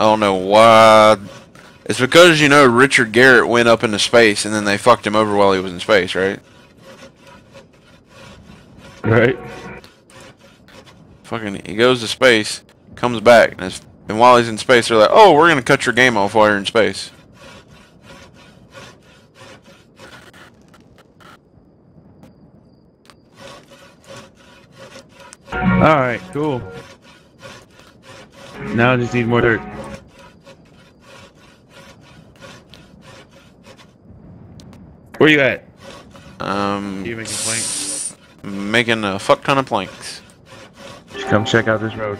I don't know why. It's because, you know, Richard Garriott went up into space and then they fucked him over while he was in space, right? Right. Fucking, he goes to space, comes back, and, it's, and while he's in space, they're like, oh, we're gonna cut your game off while you're in space. Alright, cool. Now I just need more dirt. Where you at? Um, You making planks? making a fuck ton of planks. Just come check out this road.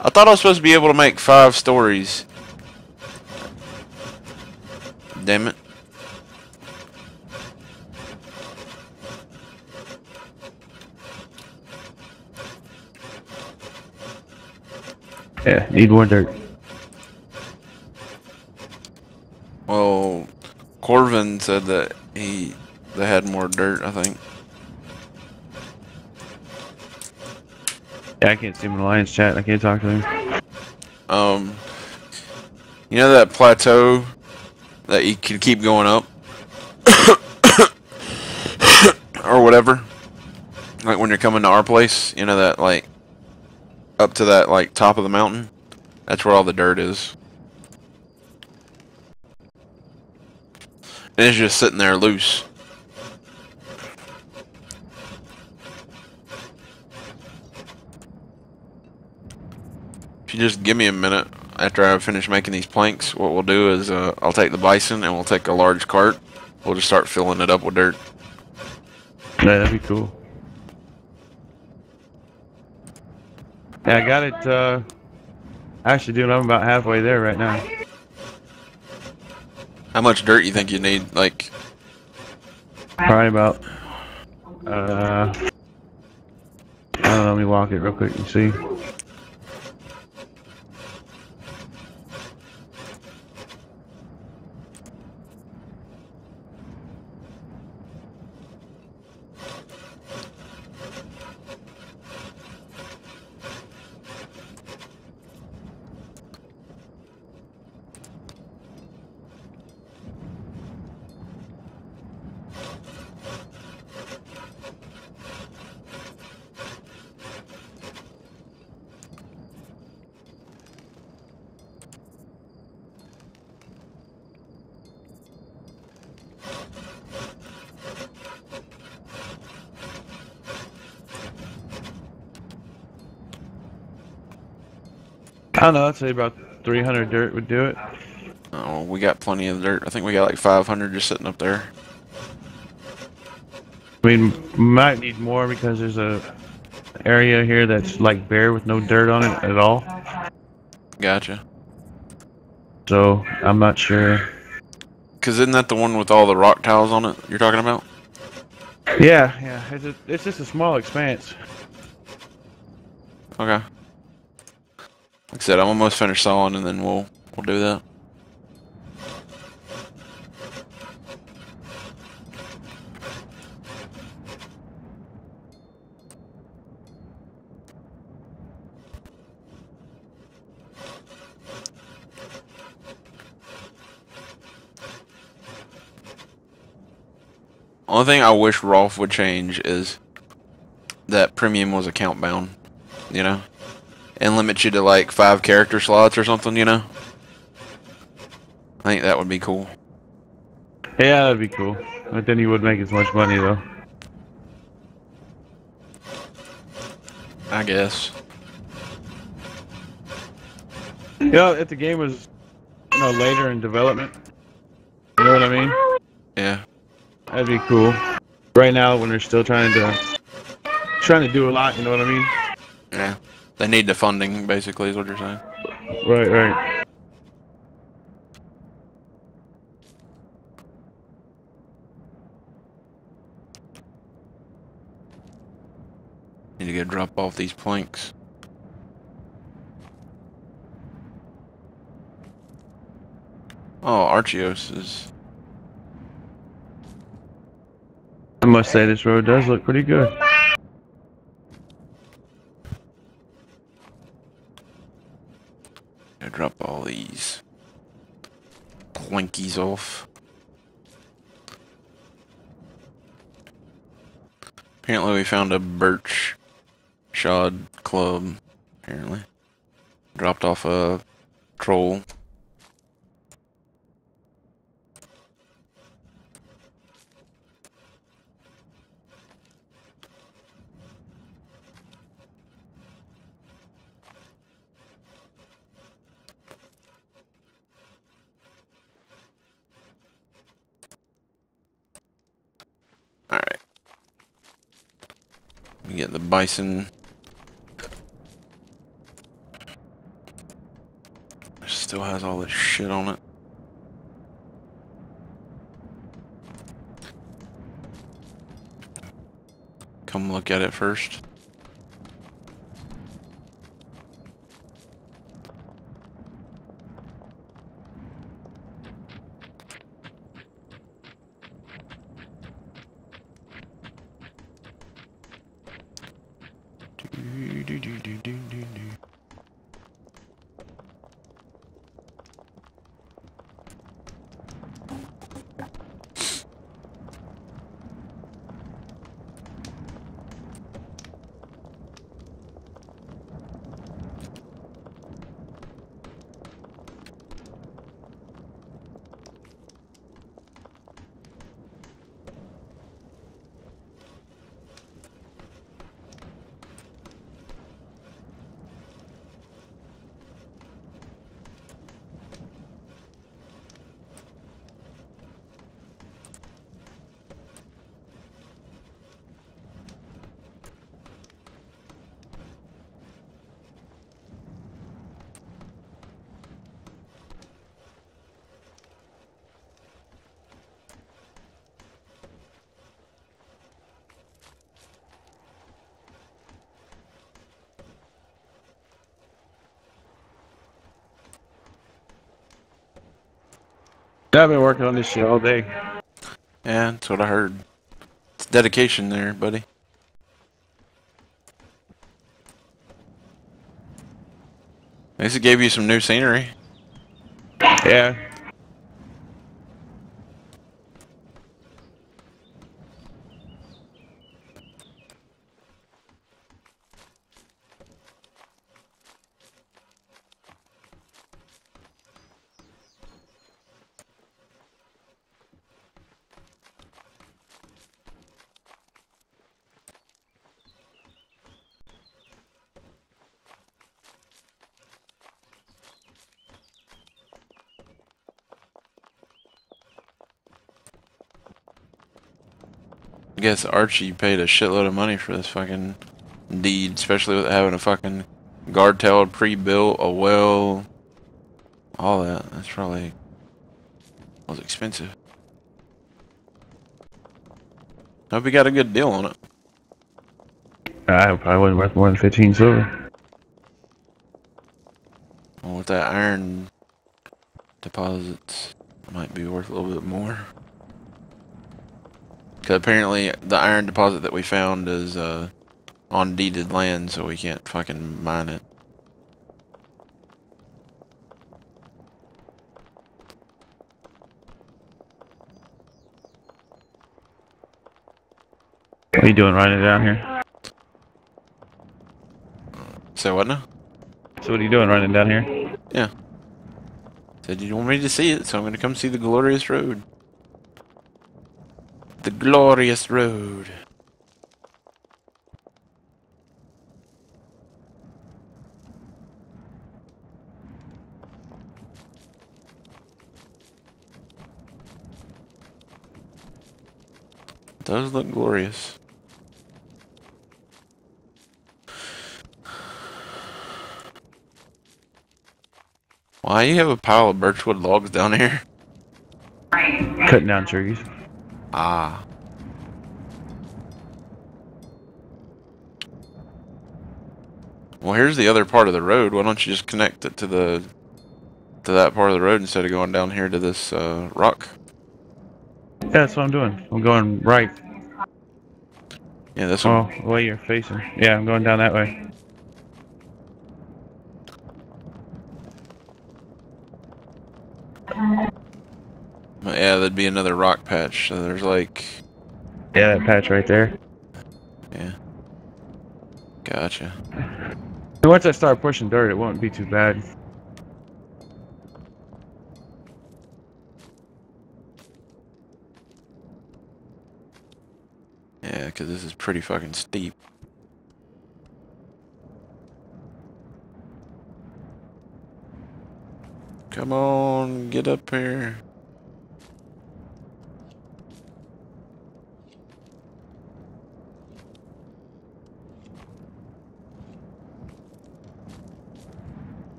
I thought I was supposed to be able to make five stories. Damn it. Yeah, need more dirt. Well, Corvin said that he they had more dirt, I think. Yeah, I can't see him in the Lions chat. I can't talk to him. Um, you know that plateau that you can keep going up, or whatever. Like when you're coming to our place, you know that like up to that like top of the mountain. That's where all the dirt is. And it's just sitting there loose. If you just give me a minute after I finish making these planks, what we'll do is uh, I'll take the bison and we'll take a large cart. We'll just start filling it up with dirt. Yeah, that'd be cool. Yeah, I got it, uh... Actually, dude, I'm about halfway there right now. How much dirt you think you need? Like, Probably about... Uh... Let me walk it real quick and see. I don't know, I'd say about 300 dirt would do it. oh, we got plenty of dirt. I think we got like 500 just sitting up there. I mean, might need more because there's a area here that's like bare with no dirt on it at all. Gotcha. So I'm not sure. Cause isn't that the one with all the rock tiles on it you're talking about? Yeah, yeah. It's, a, it's just a small expanse. Okay. Like I said, I'm almost finished sawing, and then we'll we'll do that. Only thing I wish Rolf would change is that premium was account bound, you know? And limit you to like five character slots or something, you know? I think that would be cool. Yeah, that'd be cool. But then you would make as much money though. I guess. You know, if the game was, you know, later in development, you know what I mean? Yeah. That'd be cool. Right now, when they're still trying to, trying to do a lot, you know what I mean? Yeah. They need the funding, basically, is what you're saying. Right, right. Need to go drop off these planks. Oh, Archeos is. I must say this road does look pretty good. Go drop all these plankies off. Apparently we found a birch shod club. Apparently. Dropped off a troll. We get the bison. Still has all this shit on it. Come look at it first. Do, do, do, do, do, I've been working on this shit all day. Yeah, that's what I heard. It's dedication there, buddy. At least it gave you some new scenery. Yeah. I guess Archie paid a shitload of money for this fucking deed, especially with having a fucking guard tower pre-built, a well, all that. That's probably was expensive. Hope he got a good deal on it. I probably wasn't worth more than 15 silver. Well, with that iron deposits, might be worth a little bit more. Cause apparently the iron deposit that we found is uh, on deeded land, so we can't fucking mine it. What are you doing running down here? So what now? So what are you doing running down here? Yeah. Said you want me to see it, so I'm gonna come see the glorious road. The glorious road. It does look glorious. Why you have a pile of birchwood logs down here? Cutting down trees. Ah. Well, here's the other part of the road. Why don't you just connect it to the to that part of the road instead of going down here to this uh, rock? Yeah, that's what I'm doing. I'm going right. Yeah, this one. Oh, the way you're facing. Yeah, I'm going down that way. Yeah, that'd be another rock patch. So there's like, Yeah, that patch right there. yeah. Gotcha. Once I start pushing dirt, it won't be too bad. Yeah, because this is pretty fucking steep. Come on, get up here.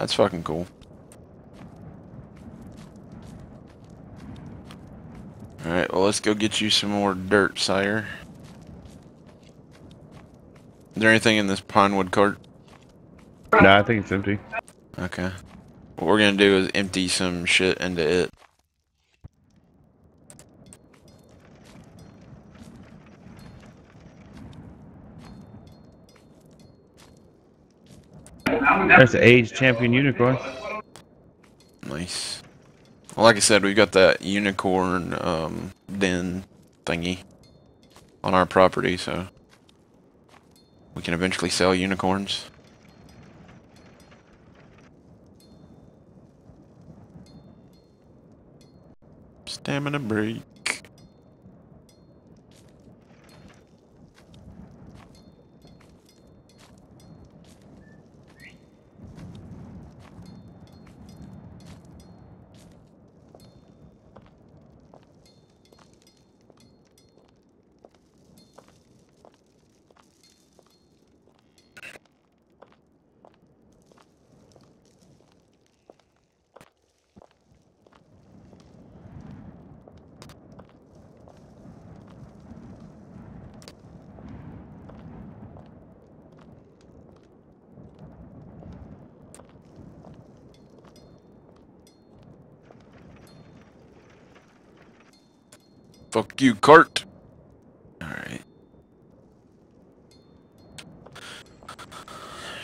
That's fucking cool. Alright, well, let's go get you some more dirt, sire. Is there anything in this pine wood cart? No, I think it's empty. Okay. What we're gonna do is empty some shit into it. That's an age champion unicorn. Nice. Well, like I said, we've got that unicorn um, den thingy on our property, so we can eventually sell unicorns. Stamina break. Fuck you, cart. Alright.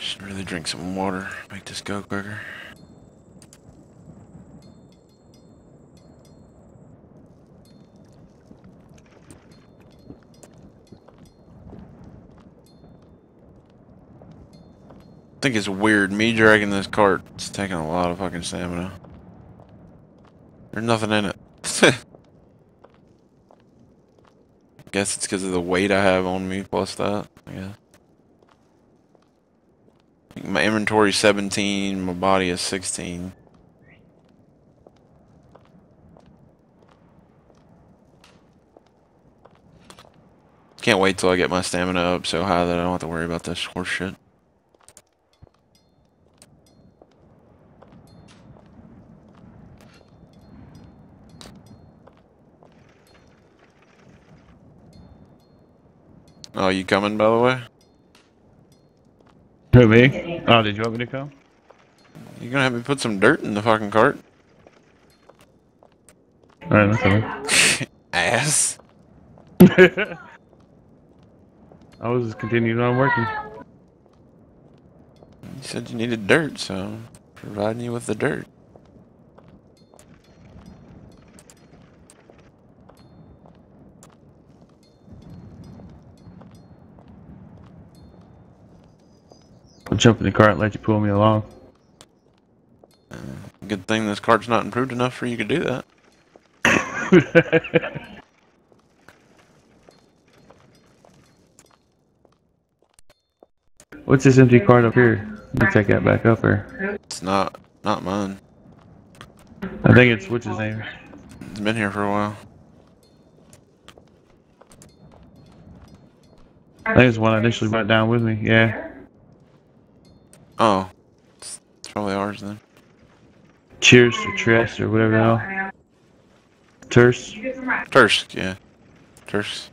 Should really drink some water. Make this go quicker. I think it's weird. Me dragging this cart It's taking a lot of fucking stamina. There's nothing in it. Guess it's because of the weight I have on me plus that. Guess. My inventory 17, my body is 16. Can't wait till I get my stamina up so high that I don't have to worry about this horse shit. Oh, you coming by the way? Who, me? Oh, did you want me to come? You gonna have me put some dirt in the fucking cart? Alright, that's coming. Ass. I was just continuing on working. You said you needed dirt, so I'm providing you with the dirt. Jump in the cart and let you pull me along. Good thing this cart's not improved enough for you to do that. What's this empty cart up here? Let me take that back up there. It's not not mine. I think it's what's his name? It's been here for a while. I think it's one I initially brought down with me. Yeah. Oh, it's, probably ours then. Cheers or Tress or whatever the hell. Terse. Tursk, yeah. Tursk.